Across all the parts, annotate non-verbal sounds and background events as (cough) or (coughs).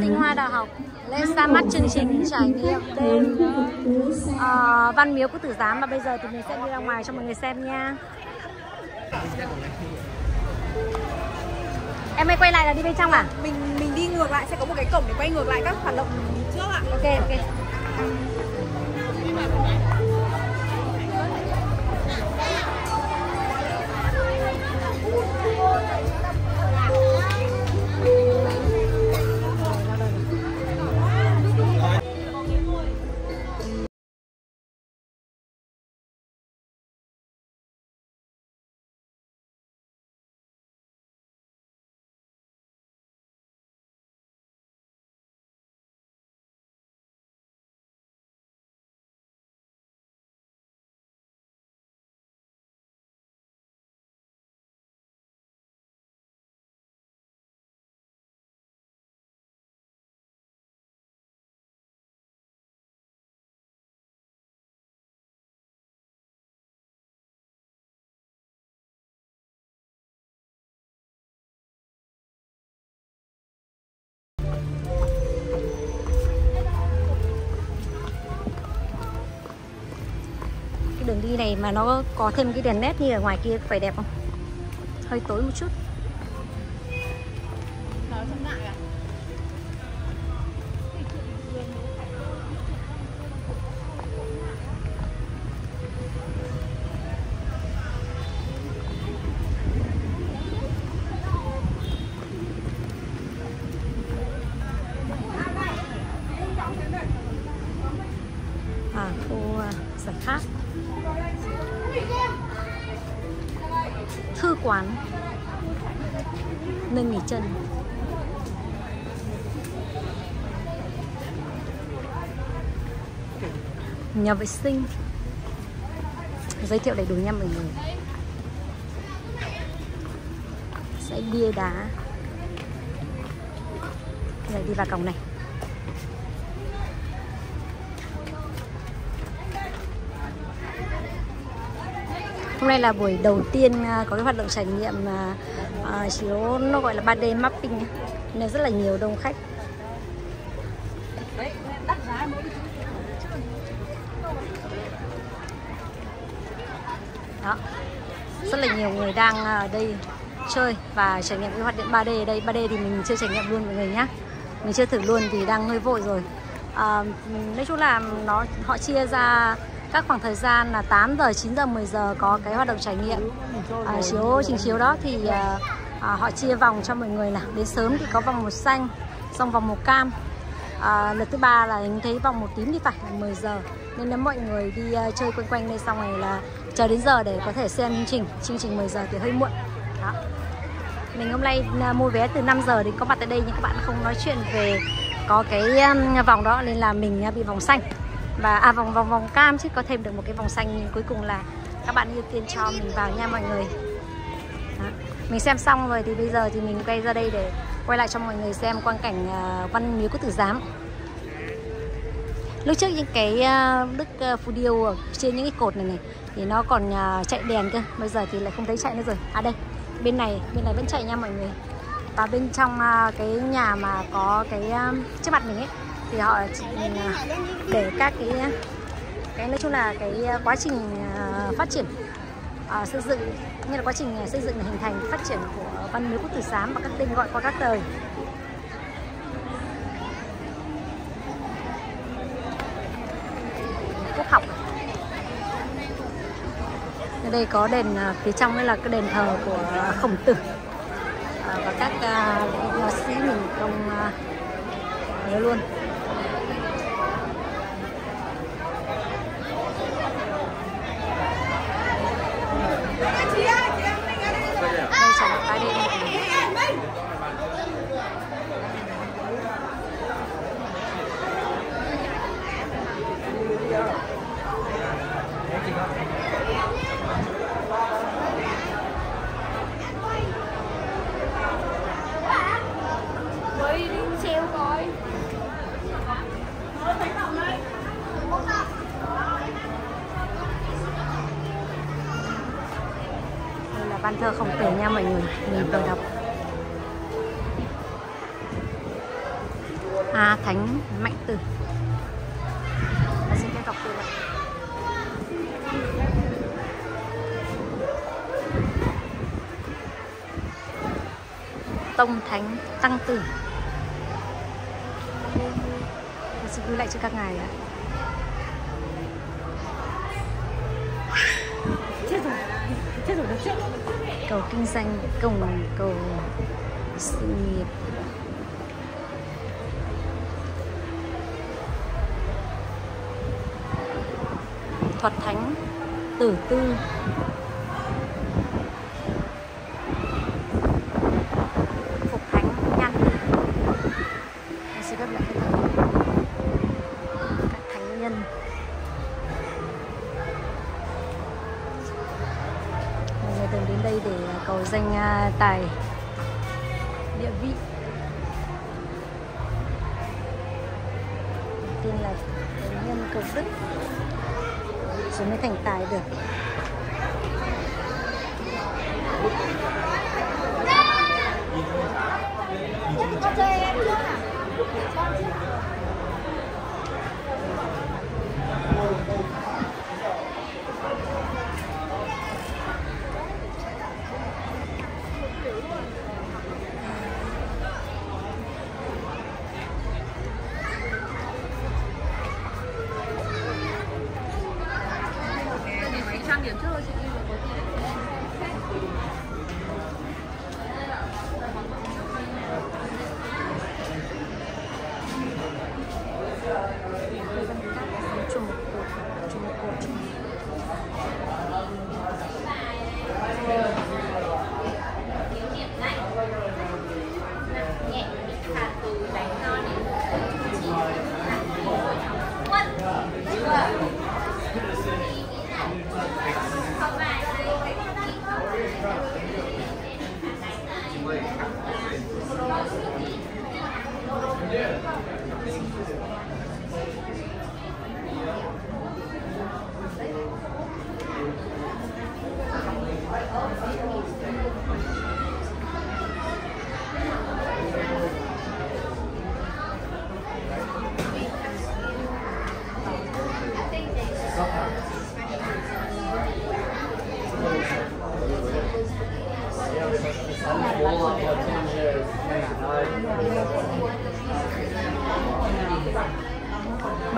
tinh hoa đạo học. Lễ ra mắt chương trình trải nghiệm đêm uh, văn miếu của tử giám. Và bây giờ thì mình sẽ đi ra ngoài cho mọi người xem nha. Em ơi quay lại là đi bên trong à? Mình mình đi ngược lại. Sẽ có một cái cổng để quay ngược lại các hoạt động trước ạ. Ok ok đường đi này mà nó có thêm cái đèn nét như ở ngoài kia phải đẹp không? Hơi tối một chút. Đó, nhà vệ sinh. Giới thiệu đầy đủ nha mọi người. Sẽ bia đá. Rồi đi vào cổng này. Hôm nay là buổi đầu tiên à, có cái hoạt động trải nghiệm à, à, chiếu nó gọi là 3D mapping nên rất là nhiều đông khách. Đó. Rất là nhiều người đang ờ, ở đây chơi và trải nghiệm cái hoạt động 3D ở đây. 3D thì mình chưa trải nghiệm luôn mọi người nhé. Mình chưa thử luôn thì đang hơi vội rồi. À, nói chung là nó họ chia ra các khoảng thời gian là 8 giờ, 9 giờ, 10 giờ có cái hoạt động trải nghiệm à, chiếu trình chiếu đó thì à, à, họ chia vòng cho mọi người là đến sớm thì có vòng một xanh, xong vòng một cam. À, lượt thứ ba là mình thấy vòng một tím thì phải là 10 giờ nên nếu mọi người đi uh, chơi quanh quanh đây xong này là chờ đến giờ để có thể xem chương trình chương trình 10 giờ thì hơi muộn. Đó. Mình hôm nay à, mua vé từ 5 giờ đến có mặt tại đây nhưng các bạn không nói chuyện về có cái vòng đó nên là mình à, bị vòng xanh. Và à vòng vòng vòng cam chứ có thêm được một cái vòng xanh nhưng cuối cùng là các bạn ưu tiên cho mình vào nha mọi người. Đó. mình xem xong rồi thì bây giờ thì mình quay ra đây để quay lại cho mọi người xem quang cảnh uh, văn miếu quốc tử giám lúc trước những cái ờ, đức ờ, phù điêu ở trên những cái cột này này, thì nó còn ờ, chạy đèn cơ. Bây giờ thì lại không thấy chạy nữa rồi. À đây, bên này bên này vẫn chạy nha mọi người. Và bên trong cái nhà mà có cái trước mặt mình ấy, thì họ chỉ ừ, để các cái cái nói chung là cái quá trình phát triển xây dựng, như là quá trình xây dựng hình thành, phát triển của văn miếu quốc tử giám và các tên gọi qua các đời quốc học ở đây có đền à, phía trong đây là cái đền thờ của khổng tử. À, và các à, họa sĩ mình trong nhớ luôn. đây chả là ba đêm mới đi treo coi đây là ban thơ khổng tử nha mọi người mình vừa đọc à thánh mạnh tử và xin phép đọc từ lại tông thánh tăng tử. Tôi xin gửi lại cho các ngài ạ. Chết rồi. Chết rồi chết. Cầu kinh doanh cầu cầu sự nghiệp. Thuật thánh tử tư phục thánh nhan tử Mình sẽ gấp lại cái này. các thánh nhân mọi người thường đến đây để cầu danh à, tài. Địa vị. Tiên là thánh nhân cầu đức rồi mới thành tài được. Máy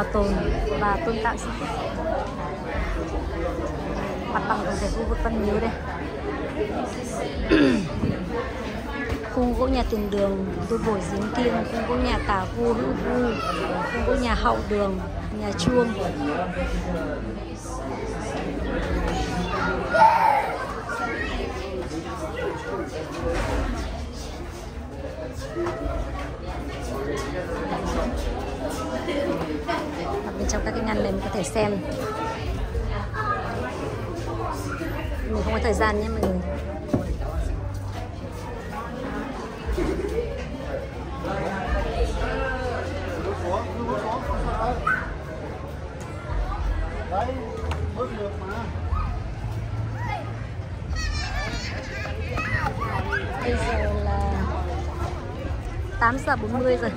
bảo tồn và tôn tạo sự mặt bằng thể khu vực Văn Miếu đây. (coughs) Khung gỗ nhà tiền đường tôi bồi giếng thiên khung gỗ nhà tả vua hữu vu khung gỗ nhà hậu đường nhà chuông ở bên trong các cái ngăn này mình có thể xem mình không có thời gian nhé mọi người Đấy, bước được mà. bây giờ là 8 giờ 40 rồi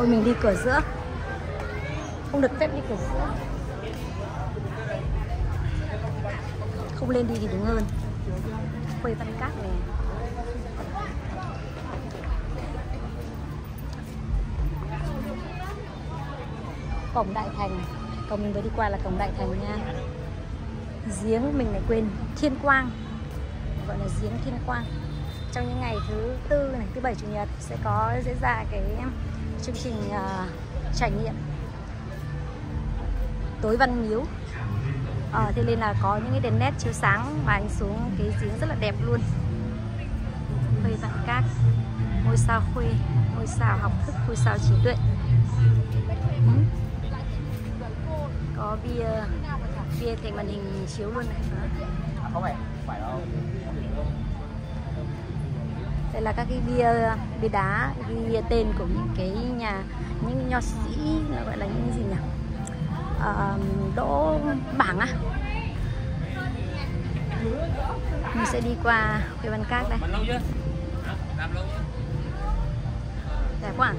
Ôi mình đi cửa giữa. Không được phép đi cửa giữa. Không lên đi thì đúng hơn. Quê Văn Cát này. Cổng Đại Thành. Cổng mình vừa đi qua là cổng Đại Thành nha. Giếng mình lại quên. Thiên Quang. Gọi là giếng Thiên Quang. Trong những ngày thứ tư này, thứ bảy chủ nhật Sẽ có diễn ra cái chương trình uh, trải nghiệm. Tối văn miếu. À, thế nên là có những cái đèn nét chiếu sáng và ánh xuống cái giếng rất là đẹp luôn. Hơi vạn cát ngôi sao khuê ngôi sao học thức ngôi sao trí tuệ. Ừ. Có bia bia thành màn hình chiếu luôn này. À, không phải, phải đâu đây là các cái bia bia đá ghi tên của những cái nhà những nho sĩ gọi là những gì nhỉ? Ờ, đỗ bảng á. Mình sẽ đi qua cái văn cát đây. Đẹp quá à?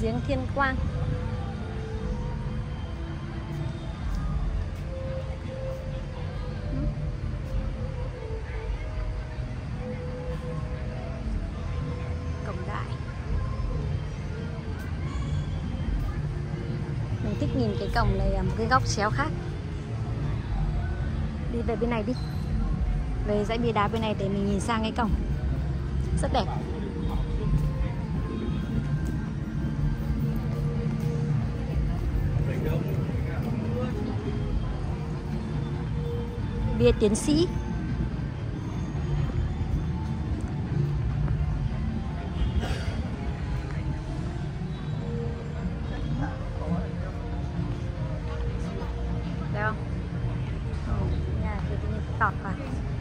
giếng thiên quang cổng này một cái góc chéo khác. Đi về bên này đi. Về dãy bia đá bên này để mình nhìn sang cái cổng. Rất đẹp. Bia tiến sĩ. Thanks.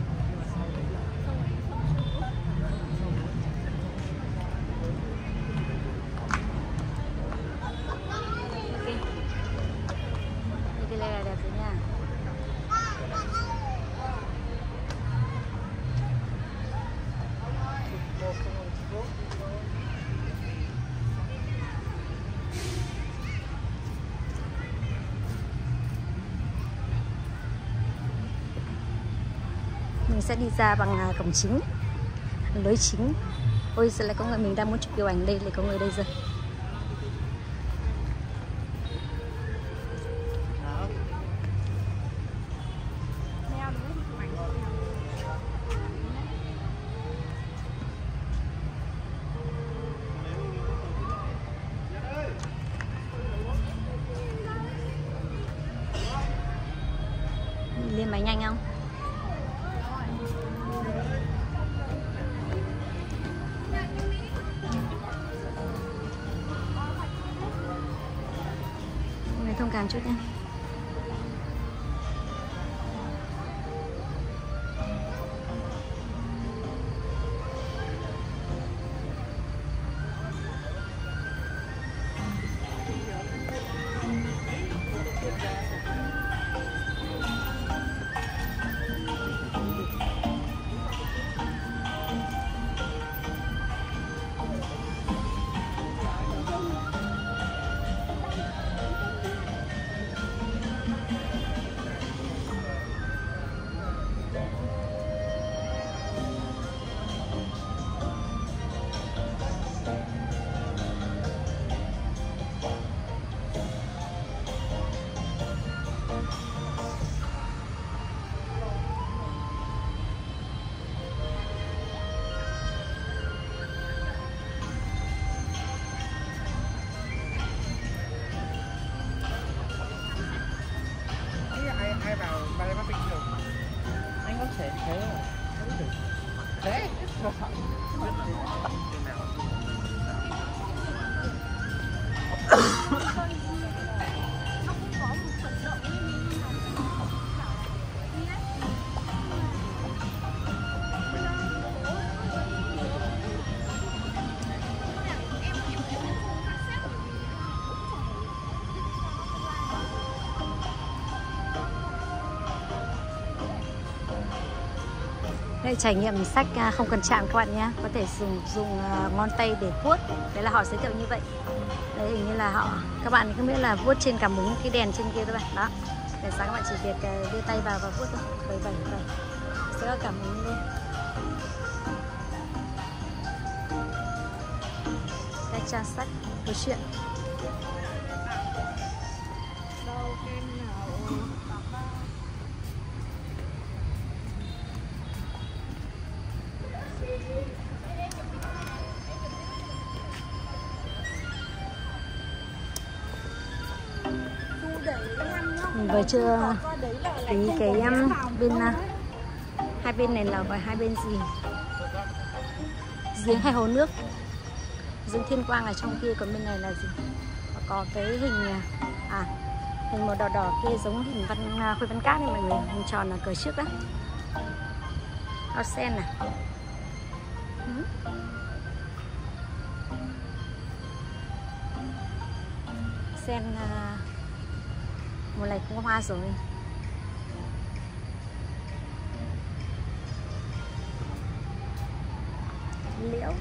Sẽ đi ra bằng à, cổng chính. Lối chính. Ôi giờ lại có người mình đang muốn chụp kiểu ảnh đây, lại có người đây rồi. Lên máy nhanh không? Người thông cảm Đây trải nghiệm sách à, không cần chạm các bạn nhé. Có thể dùng dùng à, ngón tay để vuốt. Đấy là họ giới thiệu như vậy. Đấy, hình như là họ, Các bạn không biết là vuốt trên cả múng cái đèn trên kia các bạn. Đó. Để sáng các bạn chỉ việc à, đưa tay vào và vuốt thôi. Bảy bảy bảy Sẽ có cảm ứng luôn. Đây trang sách, Câu chuyện. Đâu cái nào vừa chưa Qua Tí cái um, bên uh, Hai bên này là và hai bên gì? Giếng hay hồ nước. Dương thiên quang ở trong kia còn bên này là gì? Có cái hình uh, à hình màu đỏ đỏ kia giống hình văn uh, à, khối văn cát này mọi người. Hình tròn là cờ trước đó ao sen à? Sen à, mùa có hoa rồi. Liễu.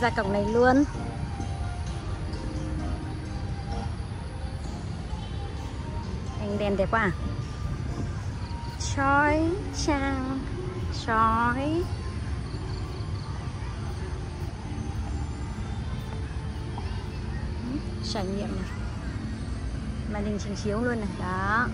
Ra cổng này luôn. Anh đèn đẹp quá à? Chói chang, chói. Trải nghiệm này. Màn hình trình chiếu luôn này. Đó.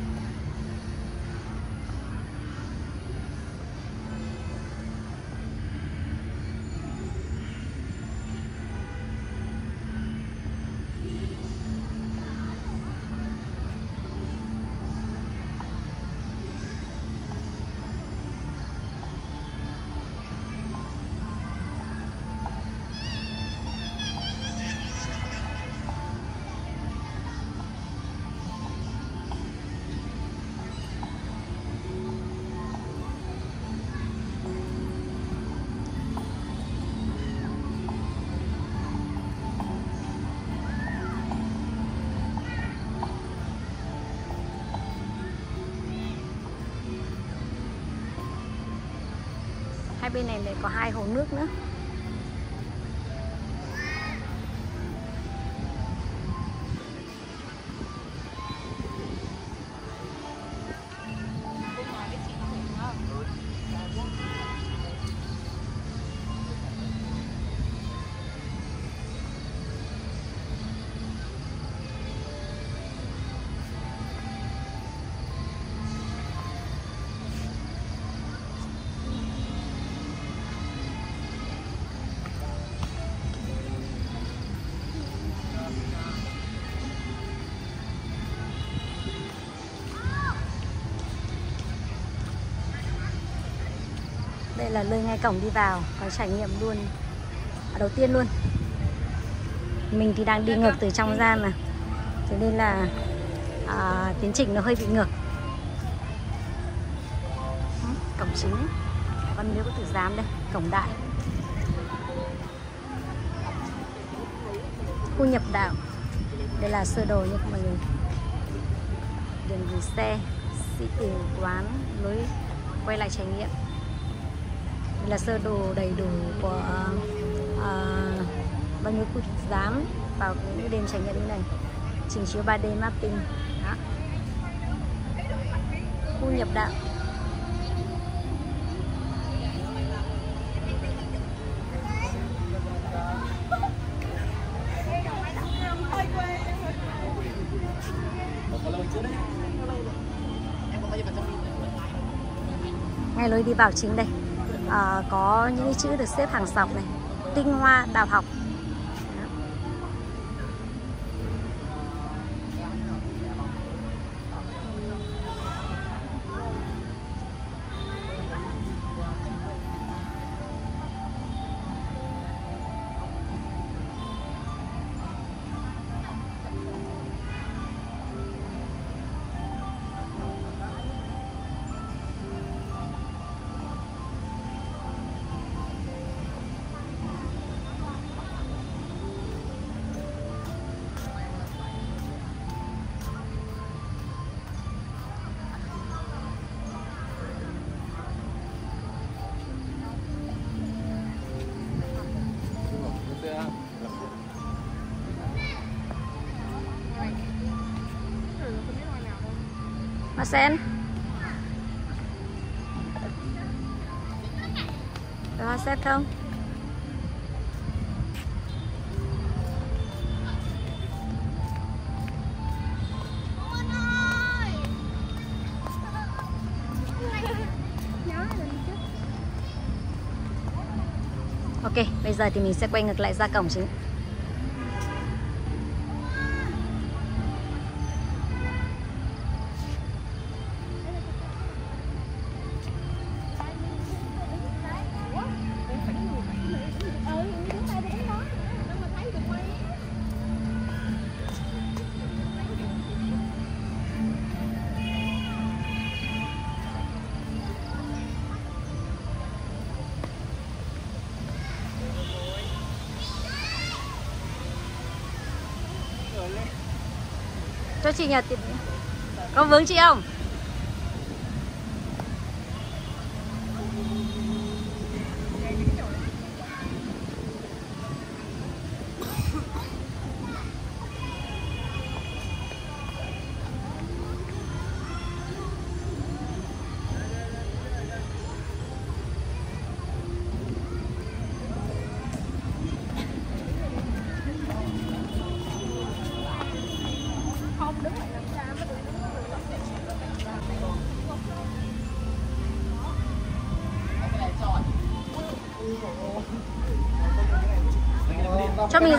Bên này này có hai hồ nước nữa. Đây là nơi ngay cổng đi vào có trải nghiệm luôn. À, đầu tiên luôn. Mình thì đang đi ngược từ trong ra mà. Cho nên là à, tiến trình nó hơi bị ngược. Cổng chính. Con nếu có tử giám đây cổng đại. Khu nhập đạo. Đây là sơ đồ nha mọi người. Đường gửi xe sĩ tử quán lối quay lại trải nghiệm đây là sơ đồ đầy đủ của uh, bao nhiêu khu giám vào những đêm trải nghiệm như này. Trình chiếu 3D mapping. Đó. khu nhập đạo. Ngay lối đi vào chính đây. Ờ, có những cái chữ được xếp hàng dọc này. Tinh hoa đào học. Hoa sen Có hoa sen không? Ok, bây giờ thì mình sẽ quay ngược lại ra cổng chính. Chị nhật Có vướng chị không?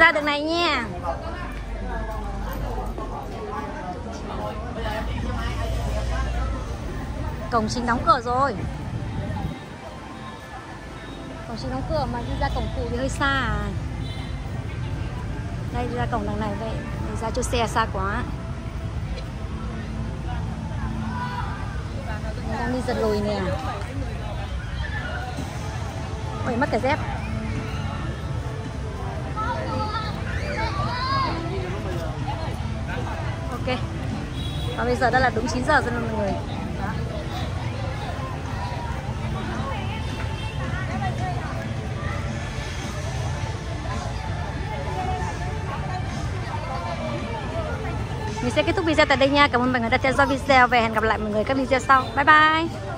Ra đường này nha. Cổng chính đóng cửa rồi. Cổng chính đóng cửa mà đi ra cổng phụ thì hơi xa à. Đây, đi ra cổng đằng này vậy Đi ra chỗ xe xa quá. Mình đang đi giật lùi nè. Ôi, mất cả dép Ok và bây giờ đã là đúng 9 giờ rồi mọi người. Đó. Mình sẽ kết thúc video tại đây nha. Cảm ơn mọi người đã theo dõi video. Và hẹn gặp lại mọi người các video sau. Bye bye.